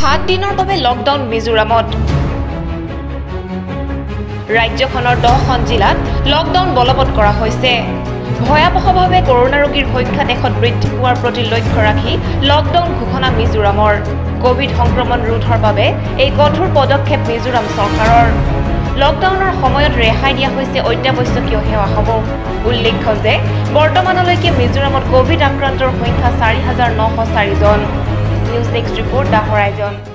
সাত দিনৰ বাবে লকডাউন মিজোৰামত। ৰাজ্যখনৰ দহখন জিলাত লকডাউন বলবৎ কৰা হৈছে। ভয়াৱহভাৱে কৰোণা ৰোগীৰ সংখ্যা দেশত বৃদ্ধি পোৱাৰ প্ৰতি লক্ষ্য ৰাখি লকডাউন ঘোষণা মিজোৰামৰ। কভিড সংক্ৰমণ ৰোধৰ বাবে এই কঠোৰ পদক্ষেপ মিজোৰাম চৰকাৰৰ। লকডাউনৰ সময়ত ৰেহাই দিয়া হৈছে অত্যাৱশ্যকীয় সেৱাসমূহ। উল্লেখ্য যে বৰ্তমানলৈকে মিজোৰামত কভিড আক্ৰান্তৰ সংখ্যা চাৰি হাজাৰ নশ চাৰিজন Newsdex report The Horizon.